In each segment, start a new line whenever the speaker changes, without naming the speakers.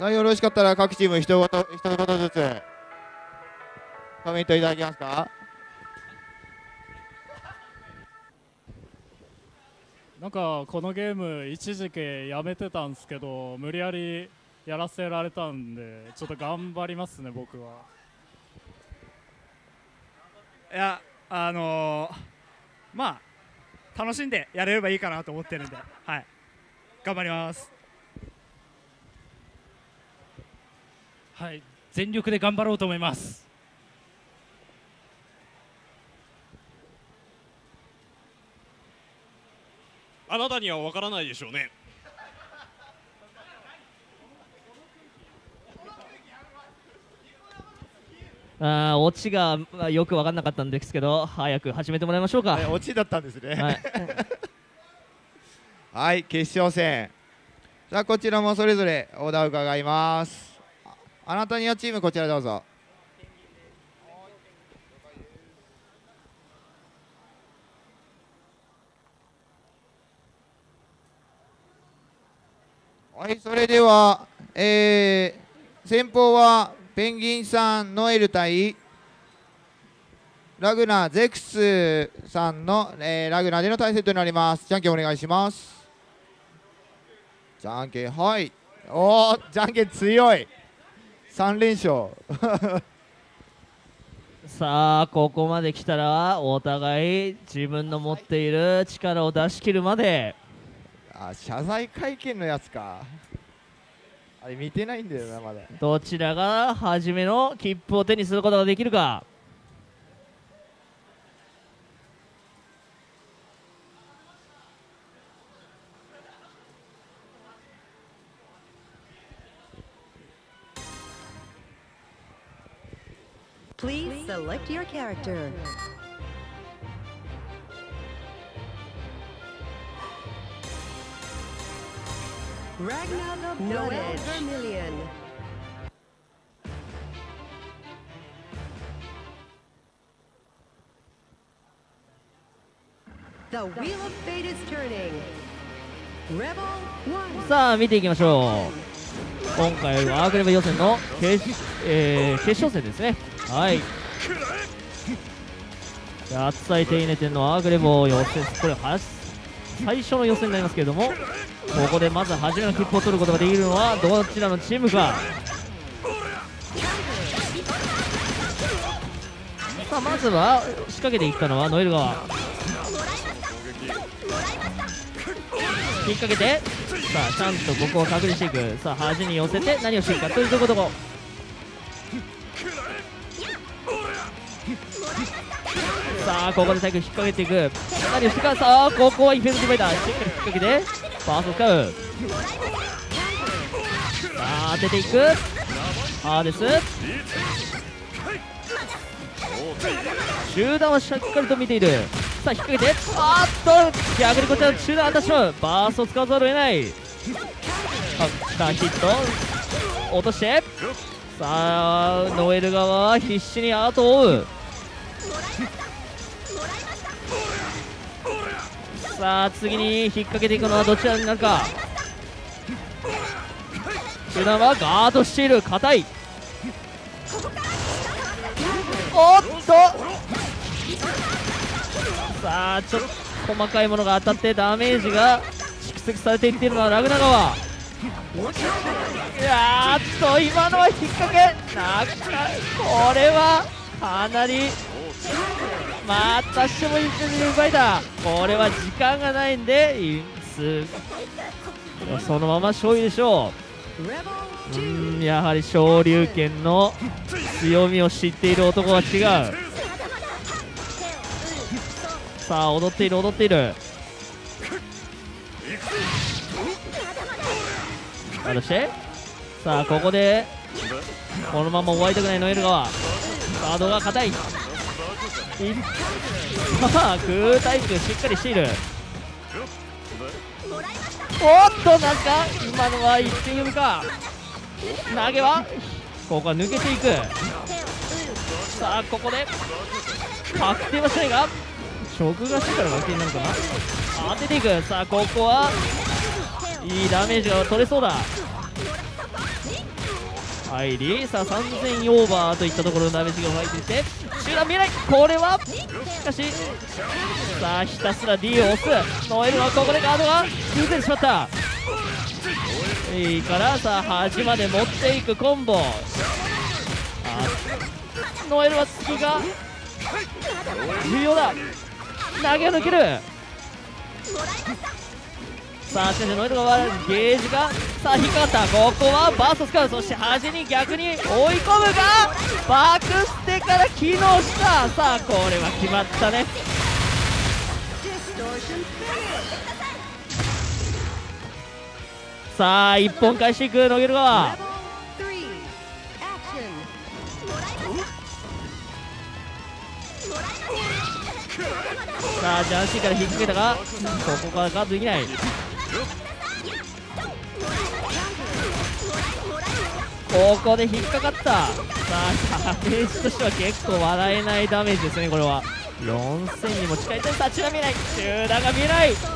内容よろしかったら各チーム一言一言ずつ。コメントいただけますか？
なんかこのゲーム一時期やめてたんですけど無理やりやらせられたんでちょっと頑張りますね僕は。い
やあのー、まあ楽しんでやれればいいかなと思ってるんではい。頑張ります
はい。全力で頑張ろうと思います。
あなたにはわからないでしょうね。
あーオチがまあよく分かんなかったんですけど早く始めてもらいましょうか、
はいオチだったんですね。
はい。
はい決勝戦。さあこちらもそれぞれオーダーを伺いますあなたにはチームこちらどうぞ。はいそれではえー、先方はペンギンさんノエル対ラグナーゼクスさんの、えーラグナーでの対戦となります。じゃんけんお願いします。じゃんけんはい。おおじゃんけん強い。3連勝。
さあここまで来たらお互い自分の持っている力を出し切るまで。
あ謝罪会見のやつか。あれ見てないんだよなまだ。
どちらが初めの切符を手にすることができるか
Please select your character. Ragnar the Noel Vermilion. The wheel of fate is turning. Rebel one.
さあ見ていきましょう今回はアークレブ予選の決,、えー決勝戦ですね はい。八歳手稲店のアークレボ予選これは最初の予選になりますけれどもここでまず初めの切符を取ることができるのはどちらのチームか。さあまずは仕掛けていったのはノエル側引っ掛けてさあちゃんとここを確認していく。さあ端に寄せて何をしていくかというところさあここで最後引っ掛けていく何をしてかさあここはイフェルトバイダーしっかり引っ掛けてファースを使うさあ当てていくハーデス集団はしっかりと見ているさあ引っ掛けてあーっと逆にこちら集団当たってしまうバースを使わざるを得ないさあヒット落としてさあノエル側は必死に後を追うさあ次に引っ掛けていくのはどちらになるか。集団はガードしている。硬い。おっと。さあちょっと細かいものが当たってダメージが蓄積されていっているのはラグナ川。いやーっと今のは引っ掛け。なかこれはかなりまたしても一気に奪いた。これは時間がないんでそのまま勝利でしょう。うんやはり昇竜拳の強みを知っている男は違う。さあ踊っている踊っている。そして。さあここでこのまま終わりたくないノエル川。ガードが硬い。さあ空対空しっかりしている。おっとなんか今のは一点読みか。投げはここは抜けていく。さあここで確定はしないが直がしてから確定になるかな。当てていく。さあここはいいダメージが取れそうだ。入りさあ3000オーバーといったところのダメージが入っていて集団見えないこれはしかしさあひたすら D を押すノエルはここでガードが崩れてしまったい。いからさあ端まで持っていくコンボノエルは突きが重要だ投げ抜けるさあしかしノエルがゲージが。さあ引っかかった。ここはバースト使うそして端に逆に追い込むがバックステから機能した。さあこれは決まったね。さあ一本返していくノゲル川。さあジャンシーから引っ掛けたがここからカードできない。ここで引っかかった。さあダメージとしては結構笑えないダメージですねこれは。4000にも近い点さあ中段見えない。中段が見えない。さ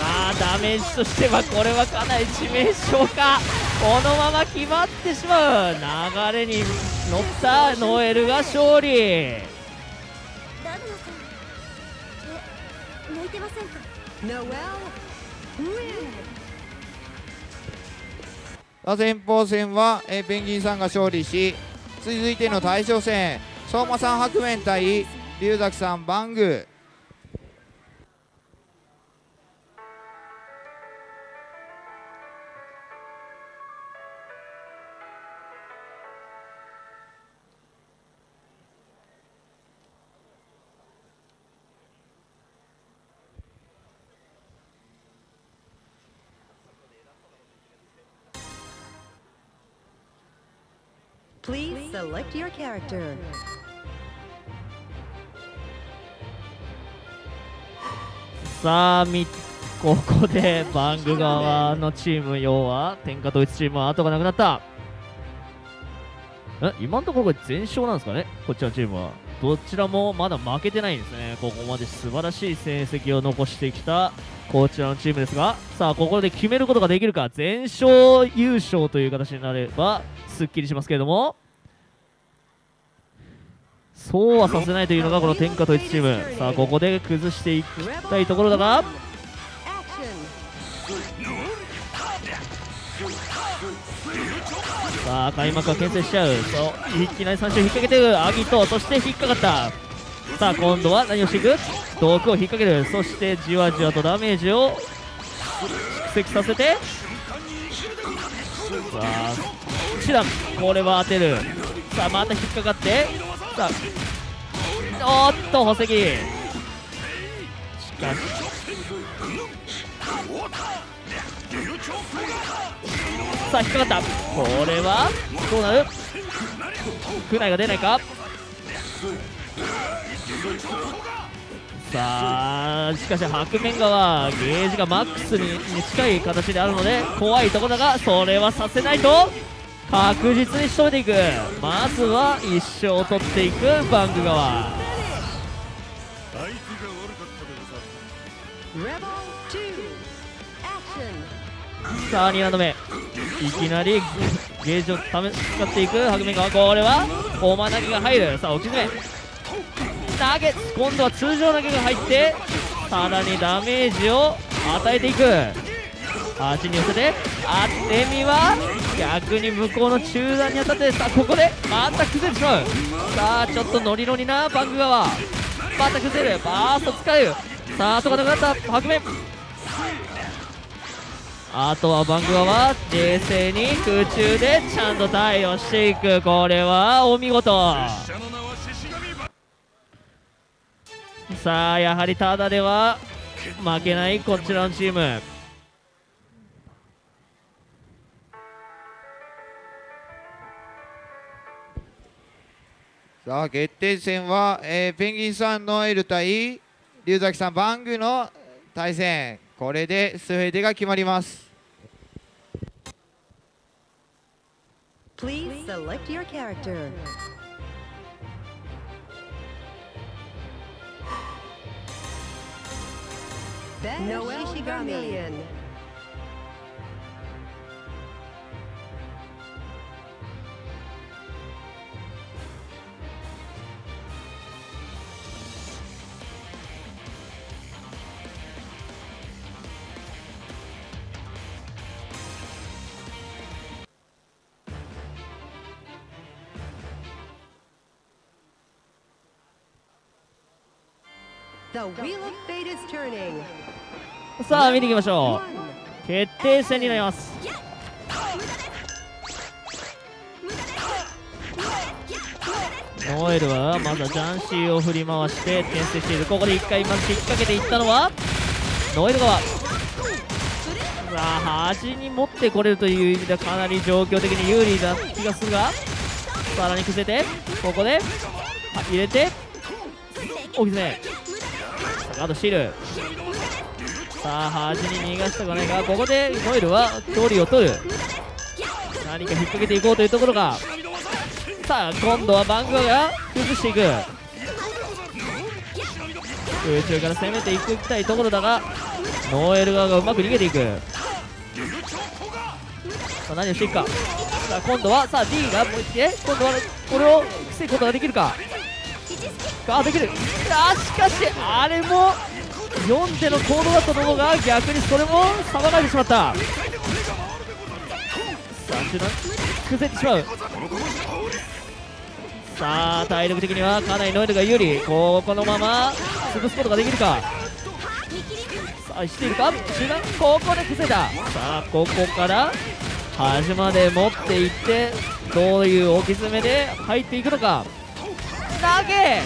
あダメージとしてはこれはかなり致命傷か。このまま決まってしまう。流れに乗ったノエルが勝利。
ラグナさん。え泣いてませんか？
前方戦は、えペンギンさんが勝利し続いての対象戦相馬さん白面対龍崎さんバング。
Please select your character.
さあみここでバング側のチーム要は天下統一チームは後がなくなった。え今のところ全勝なんですかね？こっちのチームは。どちらもまだ負けてないんですね。ここまで素晴らしい成績を残してきたこちらのチームですが。さあここで決めることができるか。全勝優勝という形になればすっきりしますけれども。そうはさせないというのがこの天下統一チーム。さあここで崩していきたいところだが。あ開幕は牽制しちゃう。そういきなり三振引っ掛けてる。アギトそして引っかかった。さあ今度は何をしていく？毒を引っ掛ける。そしてじわじわとダメージを蓄積させて。さあ手段これは当てる。さあまた引っかかって。さあおっと宝石しかし。さあ引っかかった？これは？どうなる？区内が出ないか？さあしかし白面側ゲージがマックスに近い形であるので怖いところだがそれはさせないと確実に仕留めていくまずは一生取っていくバング側
Rebel two. Action.
さあ2ラウンド目いきなりゲージをため使っていく。白面側これはコマ投げが入る。さあ置き詰め投げ今度は通常投げが入ってさらにダメージを与えていく。足に寄せて当て身は逆に向こうの中段に当たってさあここでまた崩れてしまう。さあちょっとノリノリなバング側。また崩れる。バースト使う。さあ後がなくなった。白面あとはバングアは冷静に空中でちゃんと対応していく。これはお見事。さあやはりただでは負けないこちらのチーム。
さあ決定戦は、えーペンギンさんノエル対龍崎さんバングの対戦。これで全てが決まります。
Please select your character. Noel Shigami.
さあ見ていきましょう。決定戦になります。ノエルはまずはジャンシーを振り回して転生している。ここで1回まず引っ掛けていったのはノエル側。さあ端に持ってこれるという意味ではかなり状況的に有利な気がするがさらに崩れてここでは入れて大きいですねさああとシール。さあ端に逃がしたくないがここでノエルは距離を取る。何か引っ掛けていこうというところがさあ今度はバングが崩していく。空中から攻めていきたいところだがノエル側がうまく逃げていく。さあ何をしていくか。さあ今度はさあ D がもう一回今度はこれを防ぐことができるか。あできる。あしかしあれも読んでの行動だったと思うが逆にそれもさばかれてしまった。さあ中段崩れてしまう。さあ体力的にはかなりノエルが有利。ここのまま潰すことができるか。さあしているか。中段ここで崩れたさあここから端まで持っていってどういう置き詰めで入っていくのか。投げ。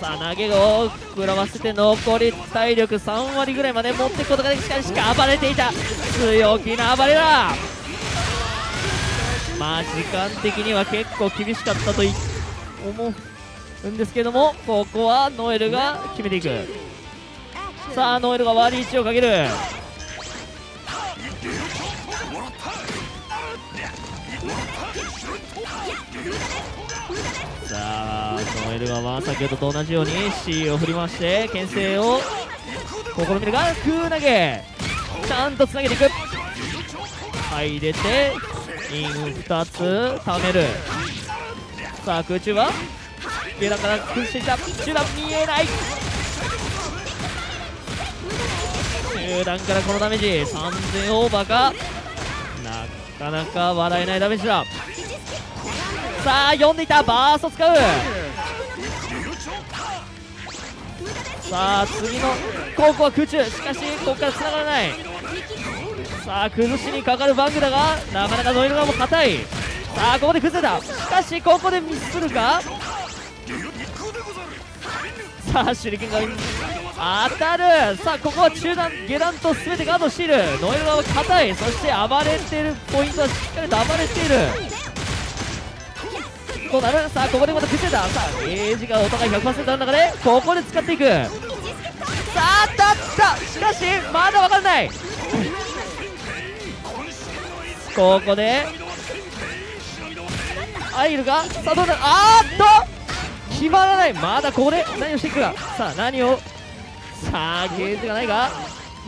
さあ投げを膨らませて残り体力3割ぐらいまで持っていくことができしかし暴れていた。強気な暴れだ。まあ時間的には結構厳しかったと思うんですけどもここはノエルが決めていく。さあノエルが割り1をかける。エルがまあ先ほどと同じように C を振り回して牽制を試みるが空投げ。ちゃんとつなげていく。入れてイン2つ貯める。さあ空中は？下段から崩していった。中段見えない。中段からこのダメージ。3000オーバーか。なかなか笑えないダメージだ。さあ読んでいた。バースト使う。さあ次のここは空中。しかしここから繋がらない。さあ崩しにかかるバングだがなかなかノイル側も硬い。さあここで崩れた。しかしここでミスするか？さあ手裏剣が当たる。さあここは中段下段と全てガードしている。ノイル側は硬い。そして暴れている。ポイントはしっかりと暴れている。どうなるさあここでまた崩れたさあゲージがお互い100%ある中でここで使っていく。さあたった。しかしまだ分かんない。ここで入るがさあどうだ？あーっと！決まらない。まだここで何をしていくか。さあ何を？さあゲージがないが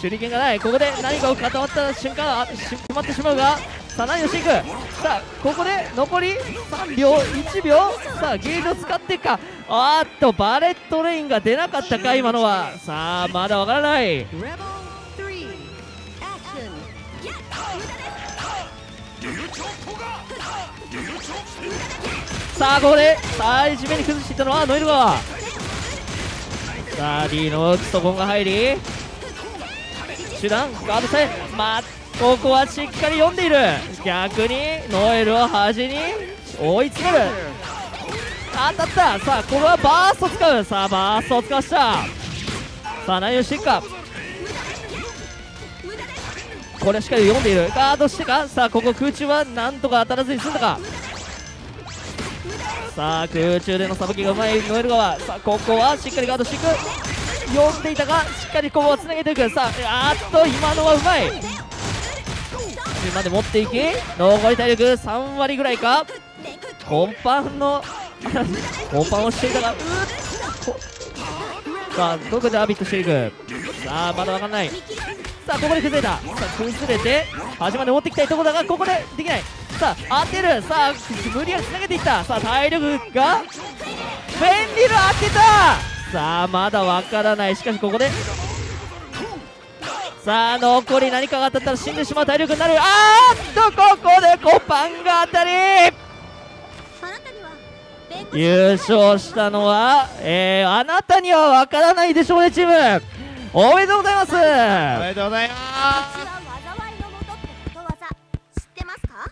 手裏剣がない。ここで何かを固まった瞬間あ決まってしまうがさあ何をしていくさあここで残り3秒1秒さあゲージを使っていくかあっとバレットレインが出なかったか今のはさあまだわからないさあここでさあ地面に崩していったのはノエル川さあ D のストコンが入り手段ガードさえまあここはしっかり読んでいる。逆にノエルを端に追い詰める。当たった。さあここはバースト使う。さあバーストを使わした。さあ何をしていくか？これはしっかり読んでいる。ガードしてか？さあここ空中はなんとか当たらずに済んだか？さあ空中でのさばきがうまい。ノエル川さあここはしっかりガードしていく。読んでいたがしっかりここはつなげていく。さああっと今のはうまい。端まで持っていき残り体力3割ぐらいかコンパンのコンパンをしていたがうさあどこでアビットしていく？さあまだわかんない。さあここで崩れた。さあ崩れて端まで持ってきたいところだがここでできない。さあ当てる。さあ無理やりつなげていった。さあ体力がフェンリル当てた。さあまだわからない。しかしここでさあ残り何かが当たったら死んでしまう体力になる。あーっとここでコパンが当たり。
あなたには
優勝したのは、えー、あなたにはわからないでしょうねチーム。おめでとうございます。
おめでとうございます。
私は災いのもとってことわざ知ってます。か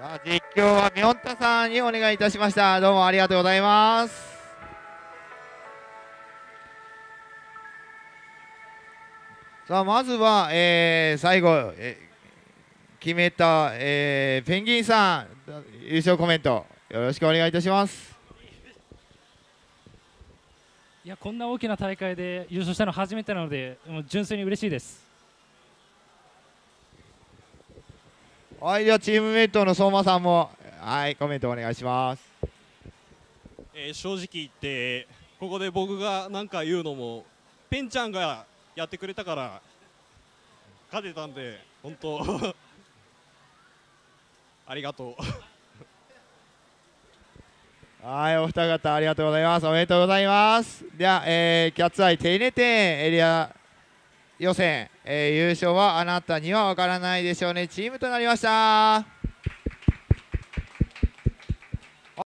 さあ実況はミョンタさんにお願いいたしました。どうもありがとうございますさあまずは、えー最後、えー決めた、えーペンギンさん優勝コメントよろしくお願いいたします。
いやこんな大きな大会で優勝したの初めてなのでもう純粋に嬉しいです。
はいではチームメイトの相馬さんもはいコメントお願いします。
えー正直言ってここで僕が何か言うのもペンちゃんがやってくれたから勝てたんで本当 ありがとう
はい、お二方ありがとうございます。おめでとうございます。では、えーキャッツアイ定年店エリア予選、えー優勝はあなたにはわからないでしょうね。チームとなりました。